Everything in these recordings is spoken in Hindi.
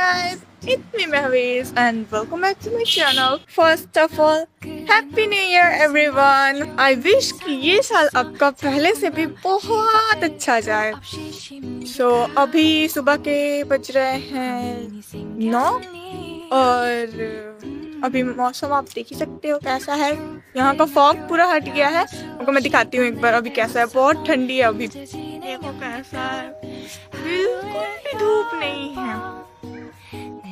guys, it's me Mahveez and welcome back to my channel. First of all, Happy New Year everyone. I wish कि ये साल आपका पहले से भी बहुत अच्छा जाए. So अभी सुबह के बज रहे हैं नौ और अभी मौसम आप देख ही सकते हो कैसा है यहाँ का फॉग पूरा हट गया है आपको मैं दिखाती हूँ एक बार अभी कैसा है बहुत ठंडी है अभी देखो कैसा है बिल्कुल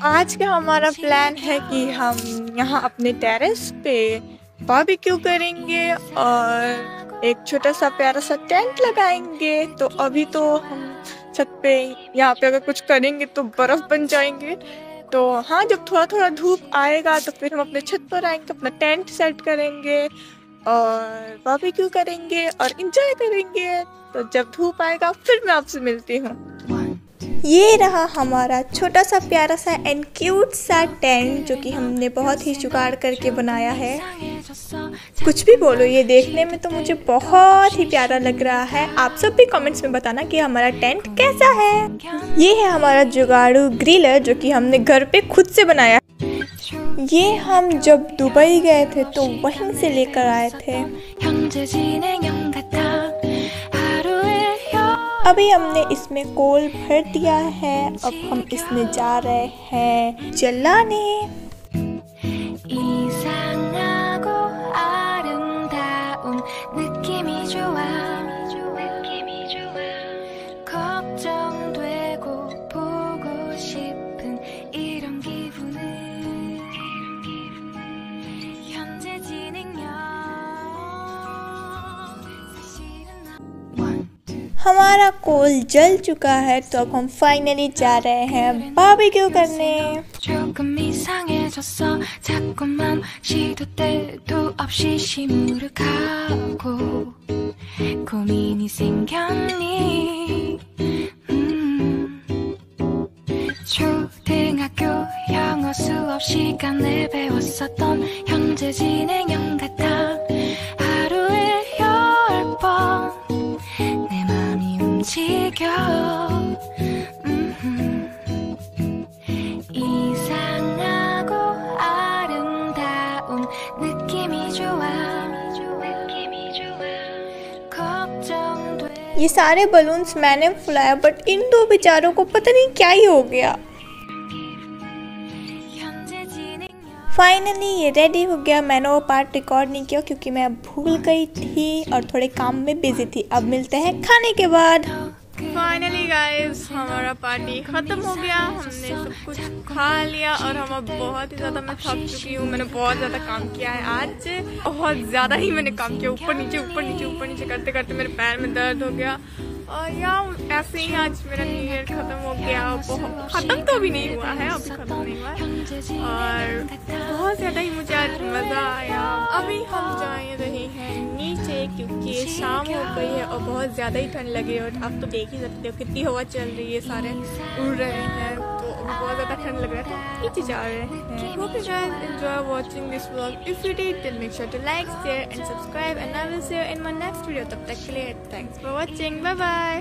आज का हमारा प्लान है कि हम यहाँ अपने टेरेस पे बारबेक्यू करेंगे और एक छोटा सा प्यारा सा टेंट लगाएँगे। तो अभी तो हम छत पे यहाँ पे अगर कुछ करेंगे तो बर्फ़ बन जाएँगे। तो हाँ जब थोड़ा थोड़ा धूप आएगा तो फिर हम अपने छत पर आएँगे अपना टेंट सेट करेंगे और बारबेक्यू करेंगे और इंजॉय करेंगे। तो जब धूप आएगा फिर मैं आपसे मिलती हूँ। ये रहा हमारा छोटा सा प्यारा सा एंड क्यूट सा टेंट जो कि हमने बहुत ही जुगाड़ करके बनाया है। कुछ भी बोलो, ये देखने में तो मुझे बहुत ही प्यारा लग रहा है। आप सब भी कमेंट्स में बताना कि हमारा टेंट कैसा है। ये है हमारा जुगाड़ू ग्रिलर जो कि हमने घर पे खुद से बनाया। ये हम जब दुबई गए थे तो वहीं से लेकर आए थे। अभी हमने इसमें कोल भर दिया है अब हम इसमें जा रहे हैं। जलाने हमारा कोल जल चुका है तो अब हम फाइनली जा रहे हैं बारबेक्यू करने 조금 이상해졌어 자꾸만 시도 때도 없이 시무룩하고 고민이 생겼니 음. 초등학교 영어 수업 시간에 배웠었던 현재 진행형 같아 ये सारे बलून्स मैंने फुलाया बट इन दो बेचारों को पता नहीं क्या ही हो गया। फाइनली ये रेडी हो गया। मैंने वो पार्ट रिकॉर्ड नहीं किया क्योंकि मैं भूल गई थी और थोड़े काम में बिज़ी थी। अब मिलते हैं खाने के बाद। फाइनली गाइस हमारा पार्टी ख़त्म हो गया। हमने सब कुछ खा लिया और हम अब बहुत ही ज़्यादा मैं थक चुकी हूँ। मैंने बहुत ज़्यादा काम किया है आज। बहुत ज़्यादा ही मैंने काम किया। ऊपर नीचे ऊपर नीचे ऊपर नीचे करते करते मेरे पैर में दर्द हो गया। और यार, ऐसे ही आज मेरा न्यू ईयर ख़त्म हो गया। बहुत ख़त्म तो अभी नहीं हुआ है, अभी ख़त्म नहीं हुआ और बहुत ज़्यादा ही मुझे आज मज़ा आया। अभी हम जाए रहे क्योंकि शाम हो गई है और बहुत ज़्यादा ही ठंड लगी है और आप तो देख ही सकते हो कितनी हवा चल रही है सारे उड़ रहे हैं तो बहुत ज़्यादा ठंड लग रहा है तो नीचे जा रहे हैं। Hope you guys enjoy watching this vlog if you did then make sure to like share and subscribe and I will see you in my next video तब तक के लिए thanks for watching bye bye